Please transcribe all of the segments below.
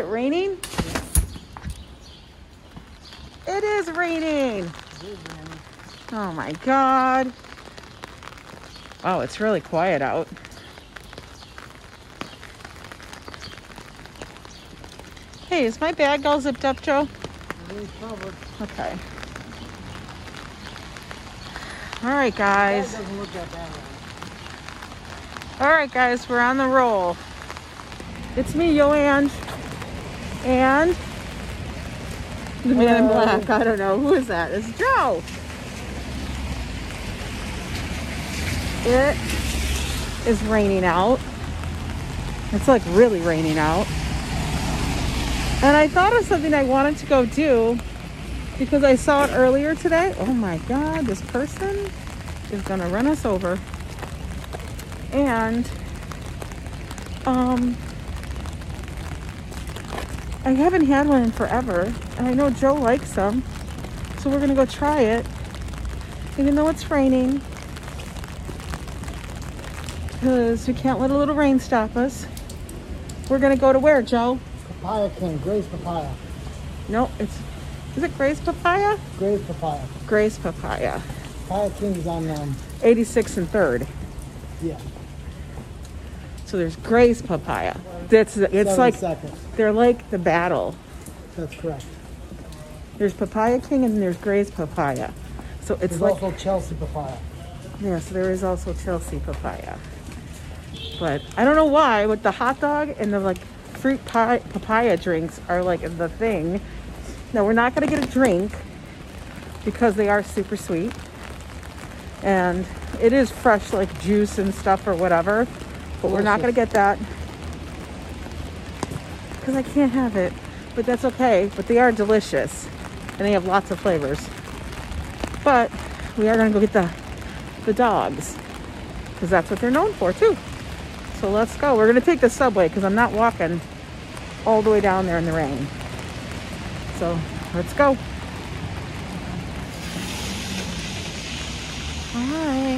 It raining? It is raining. Oh my God. Oh, it's really quiet out. Hey, is my bag all zipped up, Joe? Okay. All right, guys. All right, guys, we're on the roll. It's me, Yo Ang, and the man in black. I don't know who is that. It's Joe. It is raining out. It's like really raining out. And I thought of something I wanted to go do because I saw it earlier today. Oh my God, this person is gonna run us over. And um, I haven't had one in forever, and I know Joe likes them, so we're gonna go try it, even though it's raining, because we can't let a little rain stop us. We're gonna go to where, Joe? Papaya King, Gray's Papaya. No, it's is it Gray's Papaya? Gray's Papaya. Gray's Papaya, Papaya King's on, um, 86 and 3rd. yeah. So there's Gray's Papaya. That's it's like 72nd. they're like the battle. That's correct. There's Papaya King and there's Gray's Papaya. So it's There's like also Chelsea Papaya. yeah, so there is also Chelsea Papaya. But I don't know why but the hot dog and the like fruit pie, papaya drinks are like the thing. Now we're not gonna get a drink because they are super sweet. And it is fresh like juice and stuff or whatever. But we're not gonna get that. Because I can't have it. But that's okay. But they are delicious. And they have lots of flavors. But we are gonna go get the the dogs. Because that's what they're known for too. So let's go. We're gonna take the subway because I'm not walking all the way down there in the rain. So let's go. All right.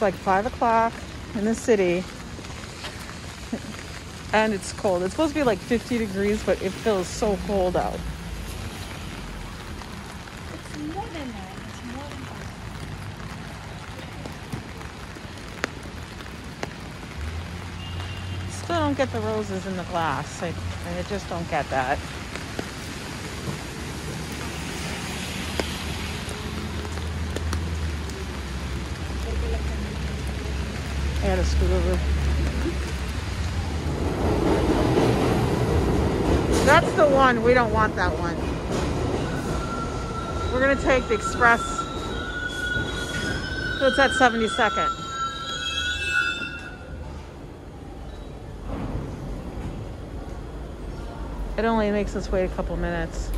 It's like five o'clock in the city. And it's cold. It's supposed to be like 50 degrees, but it feels so cold out. It's more than that. It's more than that. Still don't get the roses in the glass. I, I just don't get that. I had to scoot over. That's the one. We don't want that one. We're gonna take the express. So it's at 72nd. It only makes us wait a couple minutes.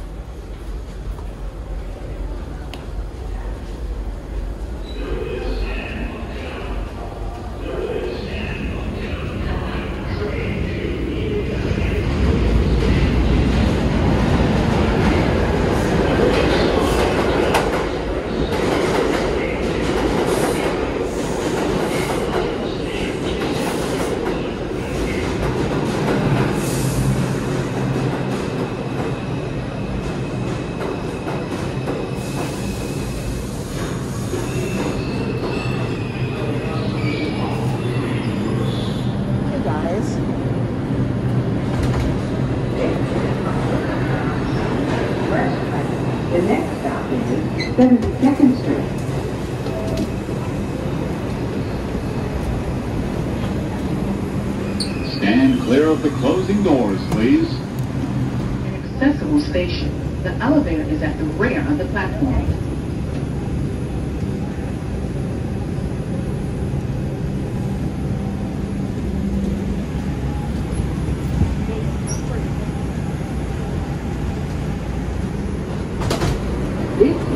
Stand clear of the closing doors, please. An accessible station. The elevator is at the rear of the platform. This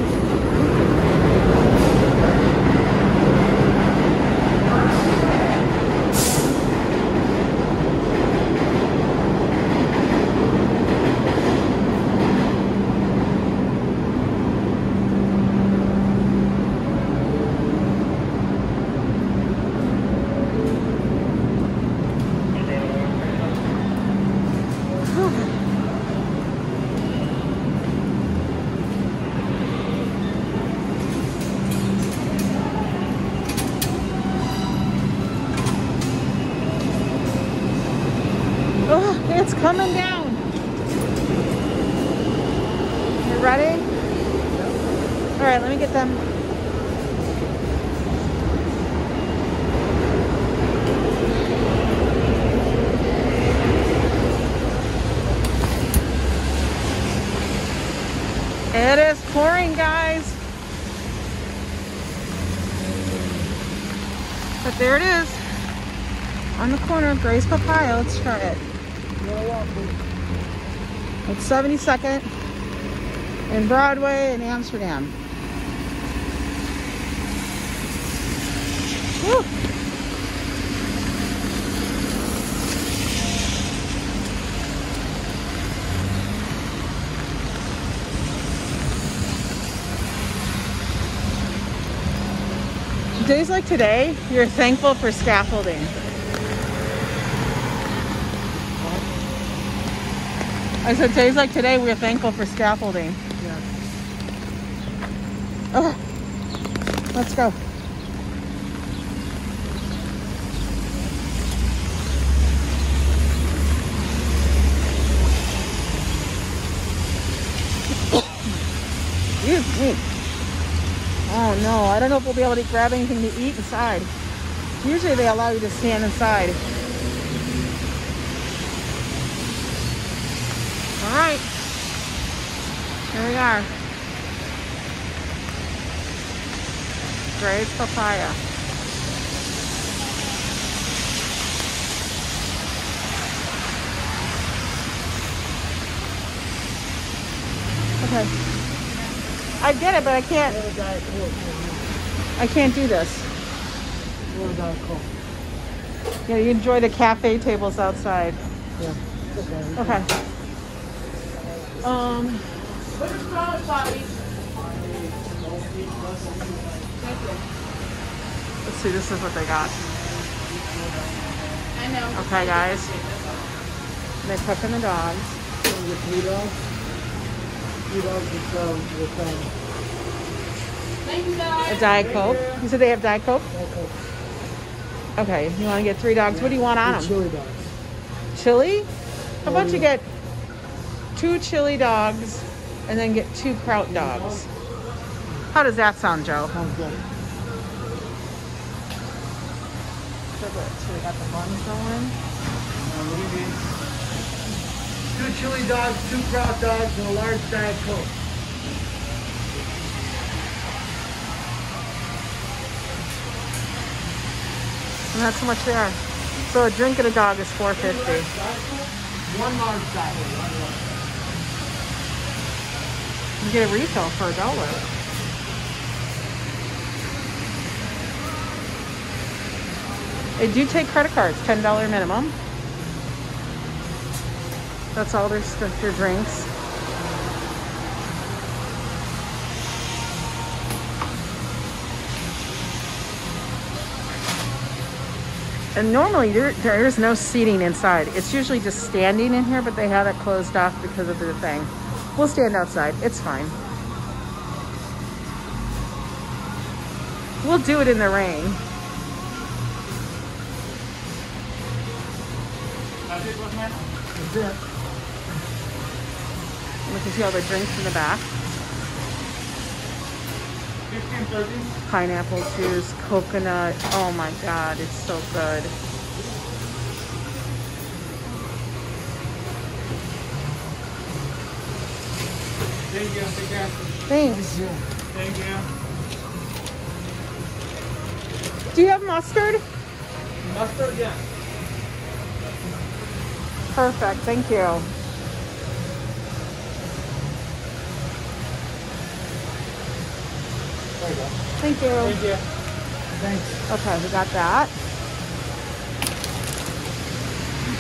It's coming down. You ready? All right, let me get them. It is pouring, guys. But there it is. On the corner of Gray's Papaya. Let's try it. It's 72nd and Broadway in Amsterdam. Whew. Days like today, you're thankful for scaffolding. I said days like today, we're thankful for scaffolding. Yeah. Okay, let's go. Oh no, I don't know if we'll be able to grab anything to eat inside. Usually they allow you to stand inside. Right. Here we are. Gray's papaya. Okay. I get it, but I can't. Or a Diet Coke. I can't do this. Or a Diet Coke. Yeah, you enjoy the cafe tables outside. Yeah. Okay. Okay. Um. Let's see. This is what they got. I know. Okay, guys. They're cooking the dogs. Wanna get three dogs? Three dogs with, um, with, um, Thank you, guys. A diet coke. You said they have diet coke. Diet Coke. Okay. You want to get three dogs? What do you want on With them? Chili dogs. Chili? How about you get two chili dogs and then get two kraut dogs? How does that sound, Joe? Sounds good. So we got the buns going. Two chili dogs, two kraut dogs, and a large Diet Coke. And that's how much they are. So a drink and a dog is four fifty. One large Diet Coke. You get a refill for a dollar. They do take credit cards, ten dollar minimum. That's all their their drinks. And normally there, there is no seating inside. It's usually just standing in here, but they have it closed off because of the thing. We'll stand outside. It's fine. We'll do it in the rain. You can see all the drinks in the back. Pineapple juice, coconut. Oh my god, it's so good. Thank you. Take care. Thanks. Thank you. Do you have mustard? Mustard, yeah. Perfect, thank you. You. Thank you. Thank you. Thanks. Okay, we got that.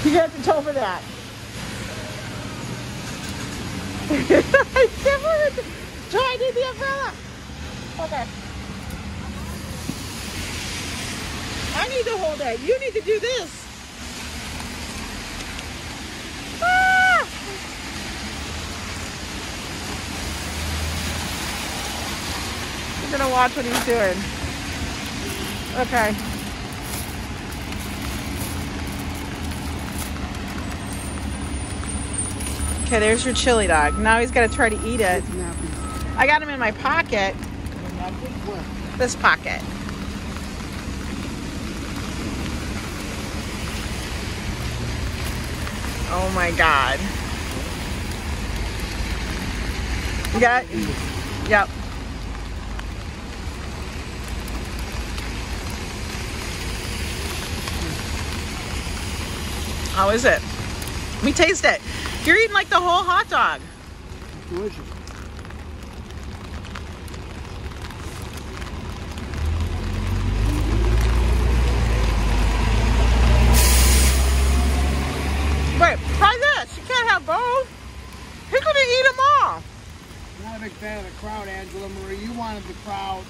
You have to tow for that. I it. Joy, need the umbrella. Okay. I need to hold it. You need to do this. Ah! We're gonna watch what he's doing. Okay. Okay, there's your chili dog. Now he's to try to eat it. I got him in my pocket. This pocket. Oh my god. You got? Yep. How is it? Me taste it. You're eating like the whole hot dog. Delicious. Wait, try this. You can't have both. He's gonna eat them all. Not a big fan of the kraut, Angela Marie. You wanted the kraut.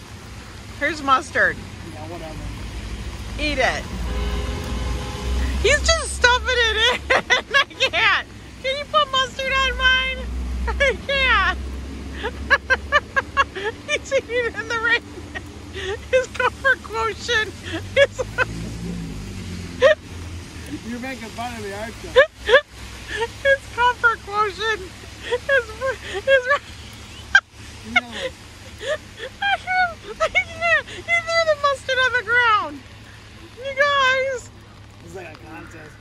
Here's mustard. Yeah, whatever. Eat it. He's just stuffing it in. I can't. Can you put mustard on mine? I can't. He's in the rain. His comfort quotient is You're making fun of me, aren't you? his comfort quotient is is You know, I can't. I can't. He threw the mustard on the ground. You guys. it's like a contest.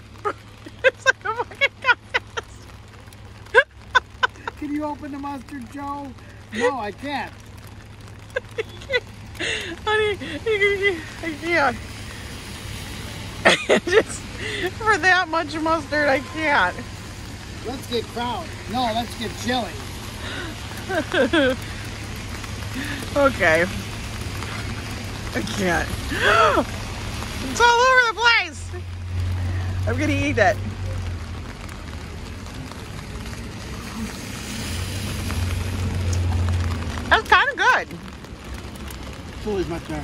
It's like a fucking contest. Can you open the mustard, Joe? No, I can't. Honey, I can't. Just for that much mustard, I can't. Let's get kraut. No, let's get chili. Okay. I can't. It's all over the place. I'm gonna eat it. That's kind of good. Much better.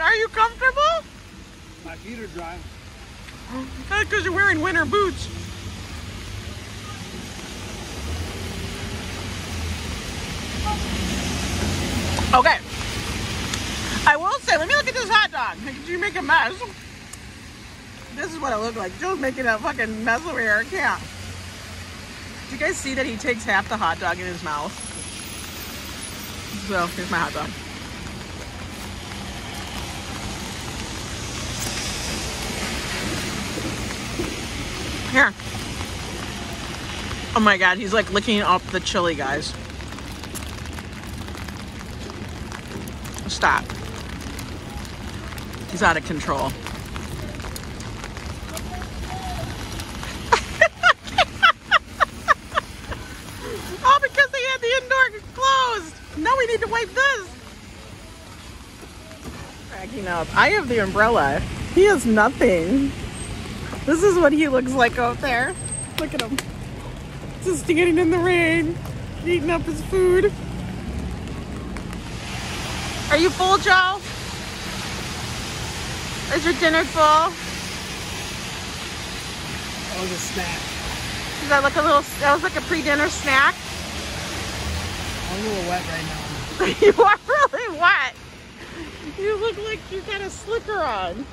Are you comfortable? My feet are dry. Uh, because you're wearing winter boots. Okay. I will say, let me look at this hot dog. Did you make a mess? This is what it looked like. Joe's making a fucking mess over here. I can't. Do you guys see that he takes half the hot dog in his mouth? So, here's my hot dog. Here. Oh my god, he's like licking up the chili, guys. Stop. He's out of control. oh, because they had the indoor closed. Now we need to wipe this. Cracking up. I have the umbrella. He has nothing. This is what he looks like out there. Look at him. Just standing in the rain, eating up his food. Are you full, Joe? Is your dinner full? That was a snack. Is that like a little, that was like a pre-dinner snack? I'm a little wet right now. you are really wet. You look like you got a slicker on.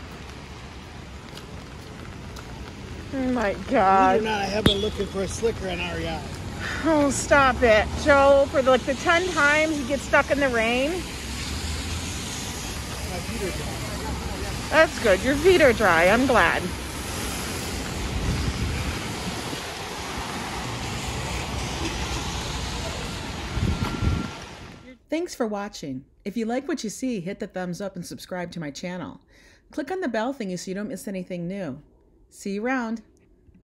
Oh my Believe it or god. not, I have been looking for a slicker in REI. Oh, stop it. Joe, for like the 10 times you get stuck in the rain. My feet are dry. That's good. Your feet are dry. I'm glad. Thanks for watching. If you like what you see, hit the thumbs up and subscribe to my channel. Click on the bell thingy so you don't miss anything new. See you around.